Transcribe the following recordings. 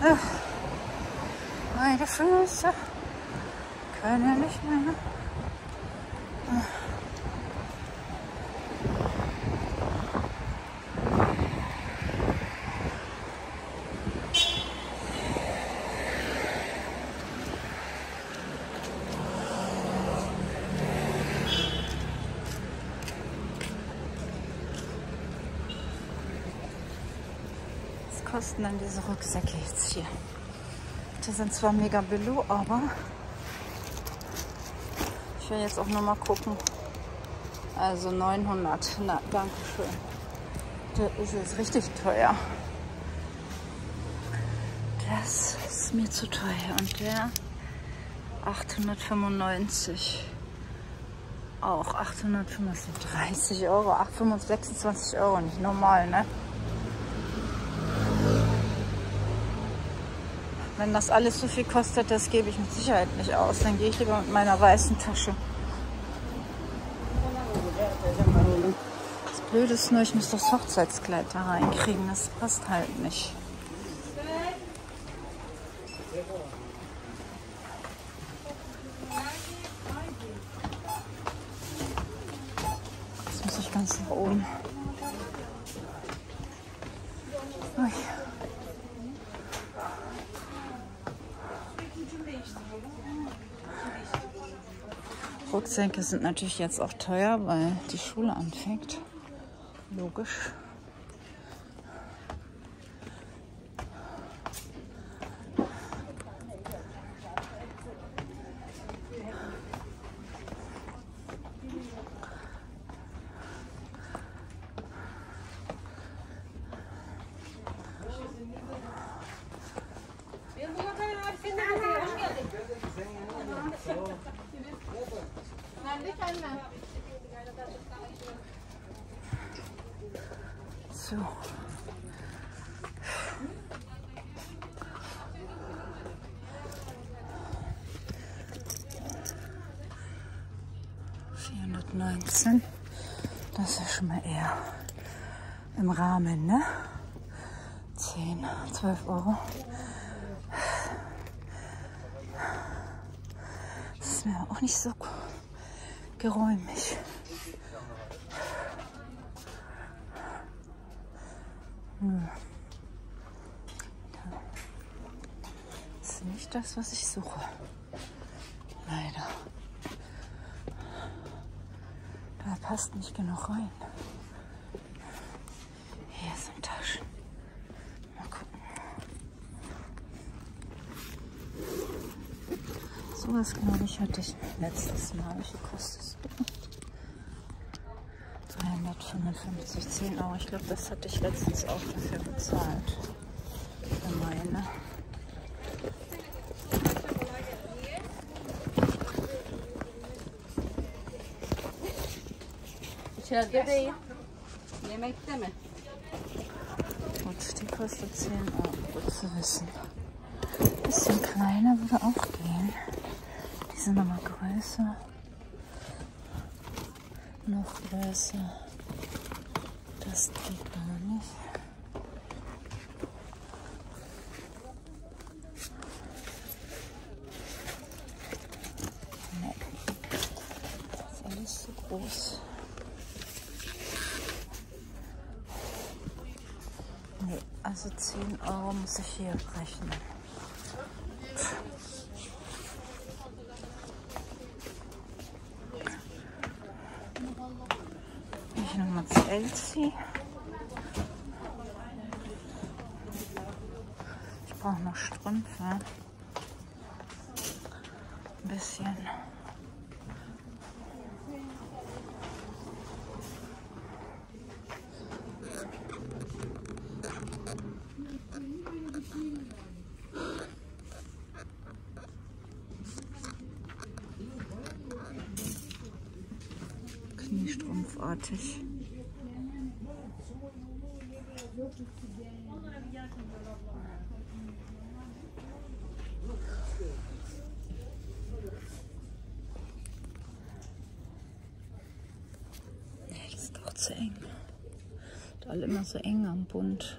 Meine Füße können nicht mehr. Was kosten denn diese Rucksäcke jetzt hier? Die sind zwar mega billo, aber ich will jetzt auch noch mal gucken. Also 900. Na, danke schön. Der ist jetzt richtig teuer. Das ist mir zu teuer. Und der 895. Auch 835 Euro. 826 Euro. Nicht normal, ne? Wenn das alles so viel kostet, das gebe ich mit Sicherheit nicht aus. Dann gehe ich lieber mit meiner weißen Tasche. Das Blöde ist nur, ich muss das Hochzeitskleid da reinkriegen. Das passt halt nicht. Jetzt muss ich ganz nach oben. Ui. Rucksäcke sind natürlich jetzt auch teuer, weil die Schule anfängt. Logisch. 19. Das ist schon mal eher im Rahmen, ne? 10, 12 Euro. Das ist mir auch nicht so geräumig. Hm. Das ist nicht das, was ich suche. Leider. Passt nicht genug rein. Hier sind Taschen. Mal gucken. Sowas, glaube ich, hatte ich letztes Mal. Wie viel kostet es? 355, 10 Euro. Ich glaube, das hatte ich letztens auch dafür bezahlt. Für meine. İçeride değil. Yemekte mi? Gut, die kostet 10 Euro. Gut zu wissen. Bisschen kleiner würde auch gehen. Die sind nochmal größer. Noch größer. Das geht gar nicht. Nee. Das ist alles zu groß. Nee, also 10 Euro muss ich hier rechnen. Ich nochmal zu Elsie. Ich brauche noch Strümpfe. Ein bisschen. Kniestrumpfartig. Nee, das ist doch zu eng. Ist alle immer so eng am Bund.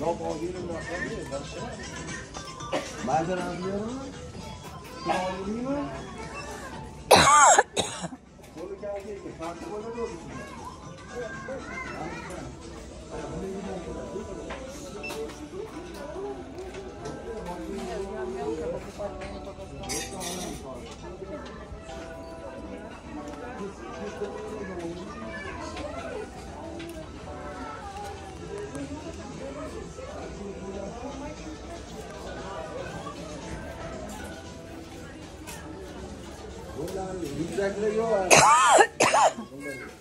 Normal değilim de atlamıyor. Karşı. Bazen anlıyorum. Sağoluyum. Kolu geldi ki. Farklı boyda da olsun. Thank you. 哎。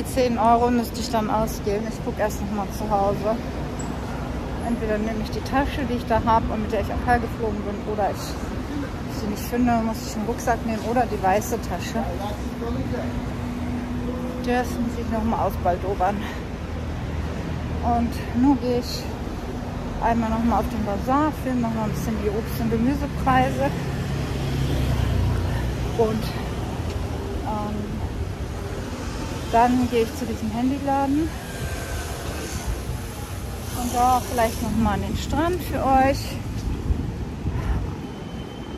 die 10 Euro müsste ich dann ausgeben. Ich gucke erst noch mal zu Hause. Entweder nehme ich die Tasche, die ich da habe und mit der ich auch hergeflogen bin, oder ich sie nicht finde, muss ich einen Rucksack nehmen oder die weiße Tasche. Das muss ich noch mal ausbaldobern. Und nun gehe ich einmal noch mal auf den Bazar, filme noch mal ein bisschen die Obst- und Gemüsepreise. Und dann gehe ich zu diesem Handyladen und da vielleicht noch mal an den Strand für euch.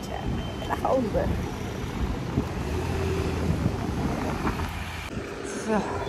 Tja, nach Hause. So.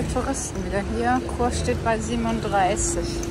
Viele Touristen wieder hier. Kurs steht bei 37.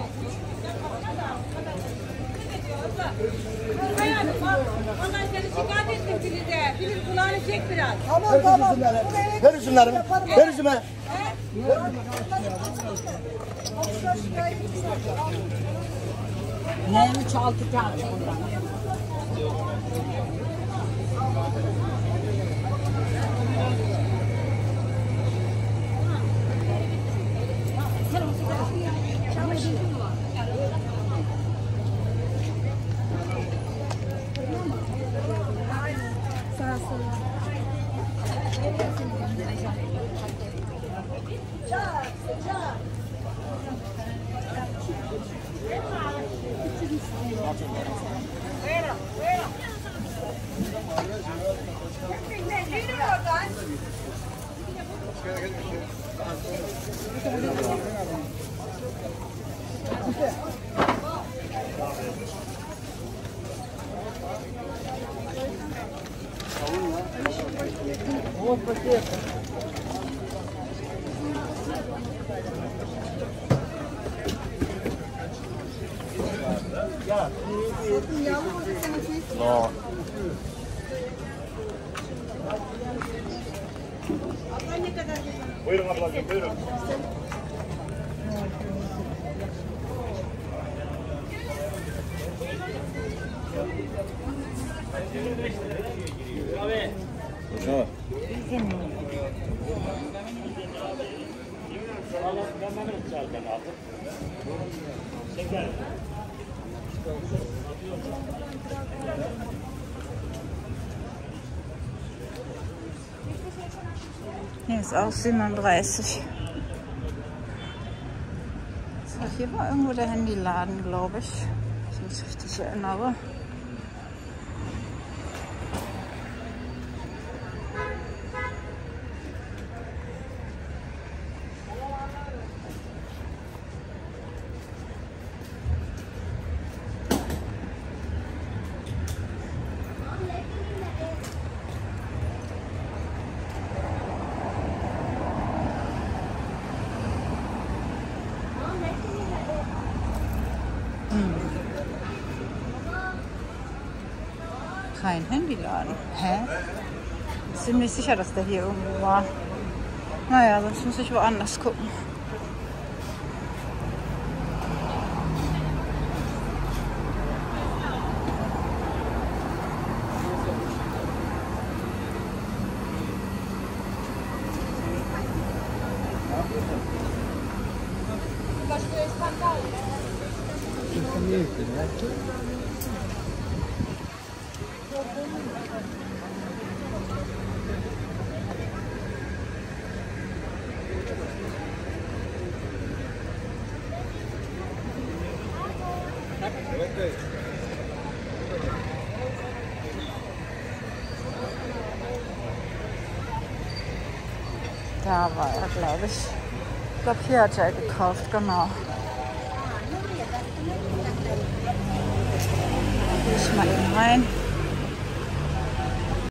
abla. Korkay abi bak. Vallahi seni şikayet ettim Filiz'e. Filiz kulağını çek biraz. Tamam Ver tamam. üzümleri. Ver üzümleri. Ver üzümleri. Neyini çaldı kağıt ondan. compra aqui. Não. Hier ist auch 37. So, hier war irgendwo der Handyladen, glaube ich. Wenn ich mich richtig erinnere. Kein Handyladen. Hä? Ziemlich sicher, dass der hier irgendwo war. Naja, sonst muss ich woanders gucken. Da war er, glaube ich. Ich glaube, hier hat er gekauft, genau. Ich mal eben rein.